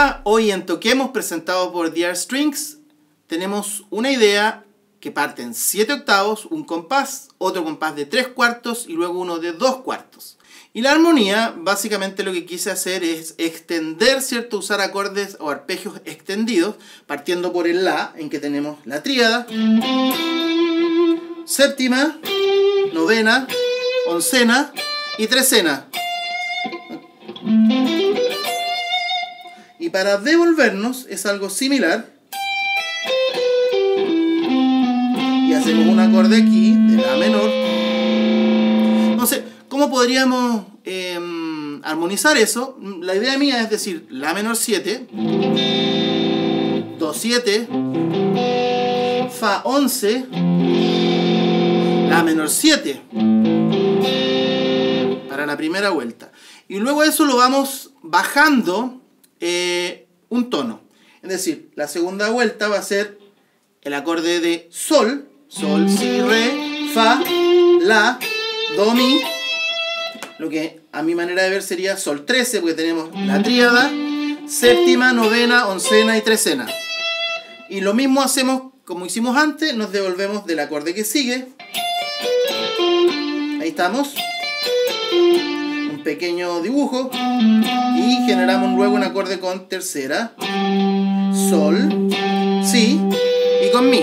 Hola, hoy en Toquemos, presentado por DR Strings, tenemos una idea que parte en 7 octavos, un compás, otro compás de 3 cuartos y luego uno de 2 cuartos. Y la armonía, básicamente lo que quise hacer es extender, ¿cierto? Usar acordes o arpegios extendidos, partiendo por el La, en que tenemos la tríada, séptima, novena, oncena y trecena. Y para devolvernos es algo similar. Y hacemos un acorde aquí de La menor. Entonces, ¿cómo podríamos em, armonizar eso? La idea mía es decir La menor 7, Do 7, Fa 11, La menor 7 para la primera vuelta. Y luego eso lo vamos bajando eh, un tono. Es decir, la segunda vuelta va a ser el acorde de Sol, Sol, Si, Re, Fa, La, Do, Mi, lo que a mi manera de ver sería Sol 13, porque tenemos la tríada, séptima, novena, oncena y trecena. Y lo mismo hacemos como hicimos antes, nos devolvemos del acorde que sigue. Ahí estamos pequeño dibujo y generamos luego un acorde con tercera, sol, si y con mi.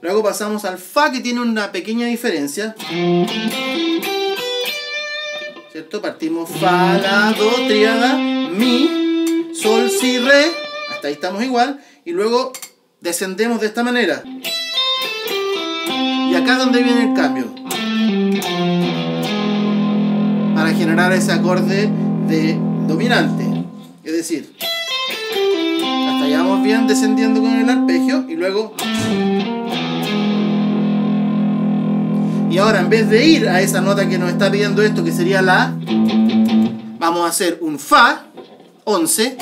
Luego pasamos al fa que tiene una pequeña diferencia. ¿Cierto? Partimos fa, la, do, triada, mi, sol, si, re. Hasta ahí estamos igual. Y luego descendemos de esta manera. Y acá es donde viene el cambio generar ese acorde de dominante. Es decir, hasta allá vamos bien descendiendo con el arpegio y luego... Y ahora en vez de ir a esa nota que nos está pidiendo esto, que sería la, vamos a hacer un Fa 11.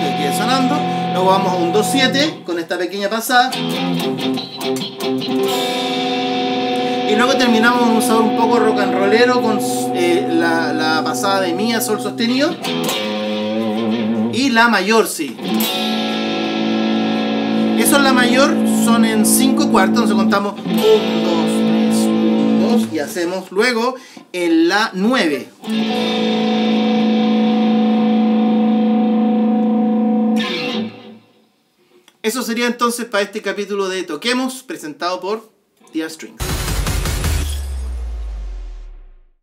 Este sonando. Luego vamos a un Do 7 con esta pequeña pasada. Luego terminamos con un sabor un poco rock and rollero con eh, la, pasada de mi a sol sostenido. Y la mayor, sí. Eso es la mayor, son en 5 cuartos, entonces contamos 1, 2, 3, 1, 2 y hacemos luego en la 9. Eso sería entonces para este capítulo de Toquemos, presentado por Dear Strings.